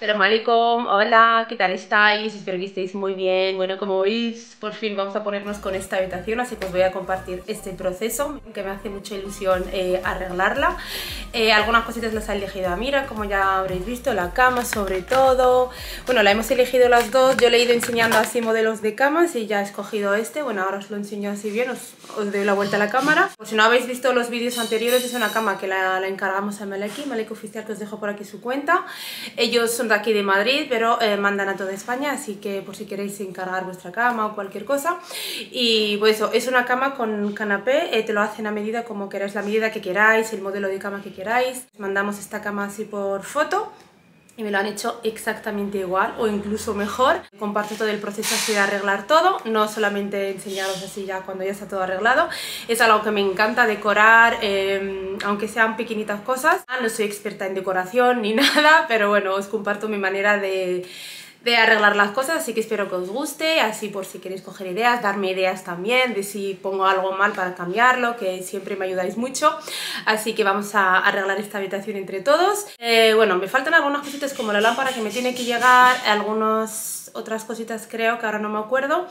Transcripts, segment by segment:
Salam alaikum, hola, ¿qué tal estáis? Espero que estéis muy bien. Bueno, como veis, por fin vamos a ponernos con esta habitación, así que os voy a compartir este proceso, que me hace mucha ilusión eh, arreglarla. Eh, algunas cositas las ha elegido Amira, como ya habréis visto, la cama sobre todo. Bueno, la hemos elegido las dos, yo le he ido enseñando así modelos de camas y ya he escogido este. Bueno, ahora os lo enseño así bien, os, doy la vuelta a la cámara. Por si no habéis visto los vídeos anteriores, es una cama que la, encargamos a Maleki, Malek Oficial, que os dejo por aquí su cuenta. Ellos son aquí de Madrid, pero eh, mandan a toda España, así que por si queréis encargar vuestra cama o cualquier cosa. Y pues eso, es una cama con canapé, eh, te lo hacen a medida como queráis, la medida que queráis, el modelo de cama que queráis. Mandamos esta cama así por foto y me lo han hecho exactamente igual o incluso mejor. Comparto todo el proceso así de arreglar todo, no solamente enseñaros así ya cuando ya está todo arreglado. Es algo que me encanta decorar, em, aunque sean pequeñitas cosas. No soy experta en decoración ni nada, pero bueno, os comparto mi manera de de arreglar las cosas, así que espero que os guste, así por si queréis coger ideas, darme ideas también de si pongo algo mal para cambiarlo, que siempre me ayudáis mucho, así que vamos a arreglar esta habitación entre todos. Eh, bueno, me faltan algunas cositas como la lámpara que me tiene que llegar, algunos otras cositas creo que ahora no me acuerdo,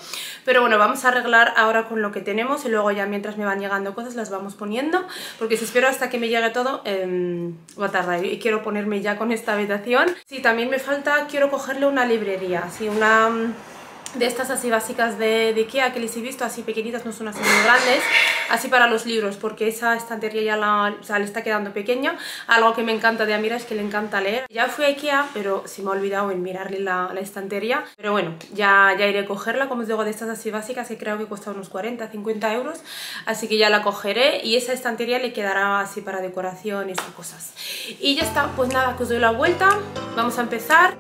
pero bueno, vamos a arreglar ahora con lo que tenemos y luego ya mientras me van llegando cosas las vamos poniendo, porque si espero hasta que me llegue todo eh, va a tardar y quiero ponerme ya con esta habitación. Sí, también me falta, quiero cogerle una librería, así una de estas así básicas de, de, Ikea que les he visto, así pequeñitas, no son así muy grandes, así para los libros, porque esa estantería ya la, o sea, le está quedando pequeña. Algo que me encanta de Amira es que le encanta leer. Ya fui a Ikea, pero se me ha olvidado en mirarle la, la, estantería. Pero bueno, ya, ya iré a cogerla, como os digo, de estas así básicas, que creo que cuesta unos 40, 50 euros. Así que ya la cogeré y esa estantería le quedará así para decoración y esas cosas. Y ya está, pues nada, que os doy la vuelta. Vamos a empezar.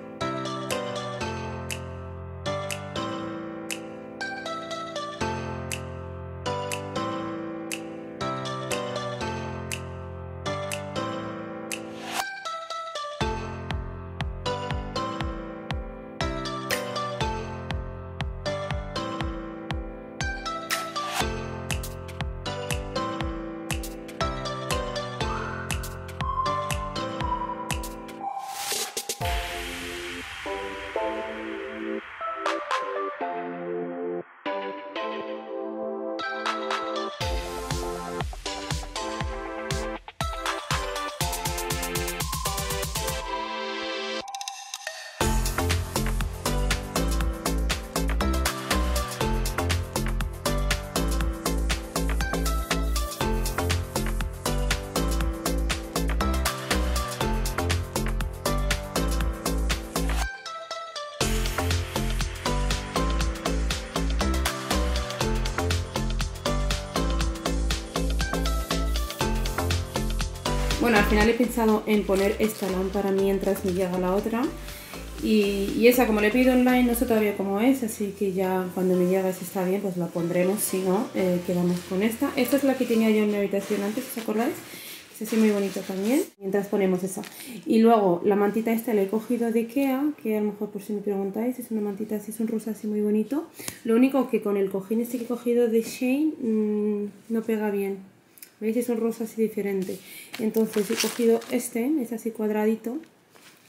Bueno, al final he pensado en poner esta lámpara mientras me llega la otra. Y, esa, como le pido online, no sé todavía cómo es, así que ya cuando me llegue si está bien, pues la pondremos. Si no, eh, quedamos con esta. Esta es la que tenía yo en mi habitación antes, ¿os acordáis? Es así muy bonito también. Mientras ponemos esa. Y luego, la mantita esta la he cogido de Ikea, que a lo mejor por si me preguntáis, es una mantita así, es un rosa así muy bonito. Lo único que con el cojín este que he cogido de Shane, mm, no pega bien ¿Veis? Es un rosa así diferente. Entonces he cogido este, es así cuadradito,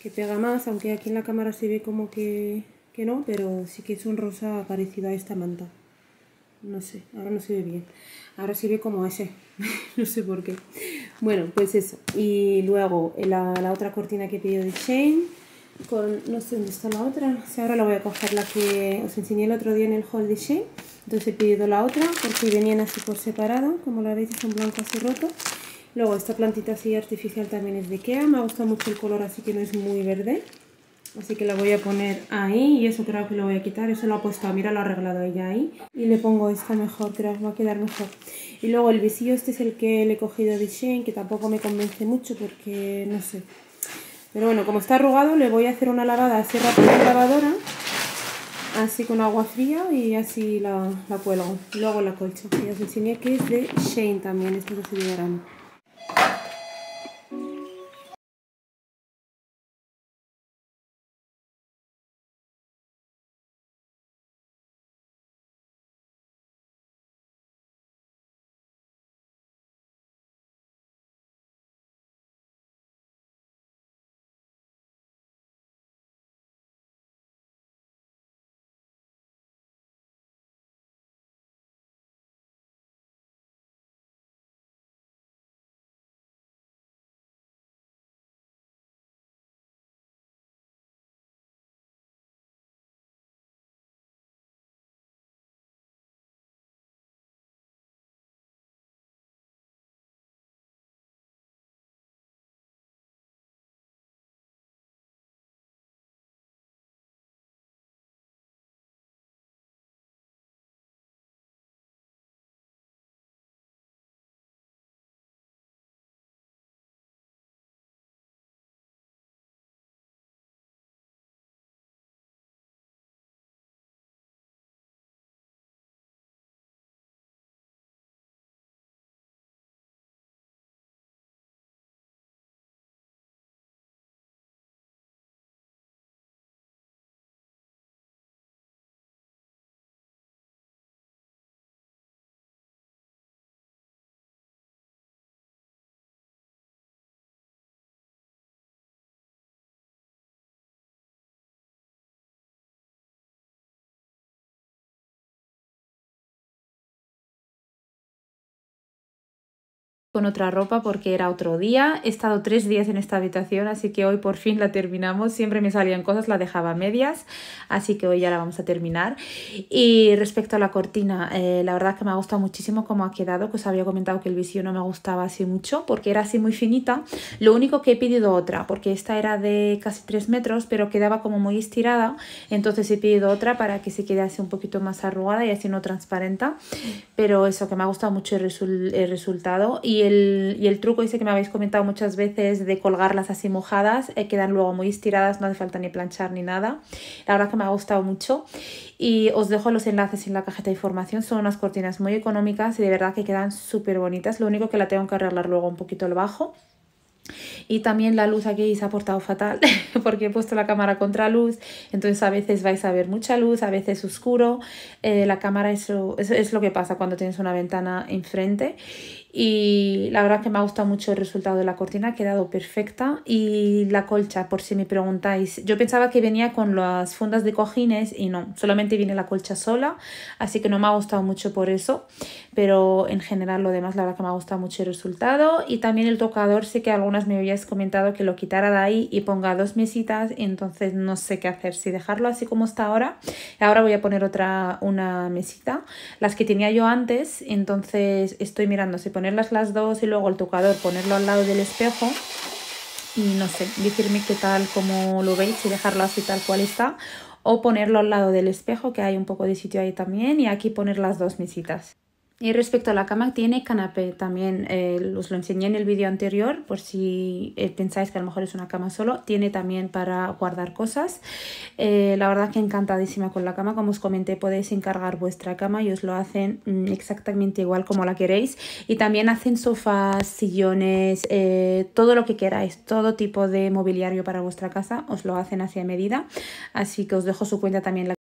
que pega más, aunque aquí en la cámara se ve como que, que no, pero sí que es un rosa parecido a esta manta. No sé, ahora no se ve bien. Ahora se ve como ese, no sé por qué. Bueno, pues eso. Y luego la, la otra cortina que he pedido de Shane, con, no sé dónde está la otra. O ahora la voy a coger, la que os enseñé el otro día en el haul de Shane. Entonces he pedido la otra porque venían así por separado, como la veis es un blanco así roto. Luego esta plantita así artificial también es de Ikea, me ha gustado mucho el color así que no es muy verde. Así que la voy a poner ahí y eso creo que lo voy a quitar, eso lo ha puesto, mira lo ha arreglado ella ahí. Y le pongo esta mejor, creo que va a quedar mejor. Y luego el visillo este es el que le he cogido de Shane, que tampoco me convence mucho porque no sé. Pero bueno, como está arrugado le voy a hacer una lavada así rápida en lavadora así con agua fría y así la, la cuelgo. Luego la colcha. Y os enseñé que es de Shane también, esto es así de verano. Con otra ropa porque era otro día. He estado tres días en esta habitación, así que hoy por fin la terminamos. Siempre me salían cosas, la dejaba medias, así que hoy ya la vamos a terminar. Y respecto a la cortina, eh, la verdad que me ha gustado muchísimo cómo ha quedado, que os había comentado que el visillo no me gustaba así mucho porque era así muy finita. Lo único que he pedido otra, porque esta era de casi 3 metros, pero quedaba como muy estirada, entonces he pedido otra para que se quede así un poquito más arrugada y así no transparenta. Pero eso, que me ha gustado mucho el, el resultado. Y y el, truco ese que me habéis comentado muchas veces de colgarlas así mojadas, eh, quedan luego muy estiradas, no hace falta ni planchar ni nada. La verdad que me ha gustado mucho y os dejo los enlaces en la cajeta de información. Son unas cortinas muy económicas y de verdad que quedan súper bonitas. Lo único que la tengo que arreglar luego un poquito el bajo. Y también la luz aquí se ha portado fatal porque he puesto la cámara contra luz, entonces a veces vais a ver mucha luz, a veces oscuro. Eh, la cámara es es lo que pasa cuando tienes una ventana enfrente y la verdad que me ha gustado mucho el resultado de la cortina, ha quedado perfecta. Y la colcha, por si me preguntáis, yo pensaba que venía con las fundas de cojines y no, solamente viene la colcha sola, así que no me ha gustado mucho por eso, pero en general lo demás la verdad que me ha gustado mucho el resultado. Y también el tocador, sé que algunas me habíais comentado que lo quitara de ahí y ponga dos mesitas, entonces no sé qué hacer, si dejarlo así como está ahora, ahora voy a poner otra, una mesita, las que tenía yo antes, entonces estoy mirando si ponerlas las dos y luego el tocador ponerlo al lado del espejo y no sé, decirme qué tal como lo veis y dejarlo así tal cual está o ponerlo al lado del espejo que hay un poco de sitio ahí también y aquí poner las dos mesitas. Y respecto a la cama, tiene canapé también. Eh, os lo enseñé en el vídeo anterior, por si eh, pensáis que a lo mejor es una cama solo. Tiene también para guardar cosas. Eh, la verdad que encantadísima con la cama. Como os comenté, podéis encargar vuestra cama y os lo hacen mm, exactamente igual como la queréis. Y también hacen sofás, sillones, todo lo que queráis. Todo tipo de mobiliario para vuestra casa os lo hacen así a medida. Así que os dejo su cuenta también. La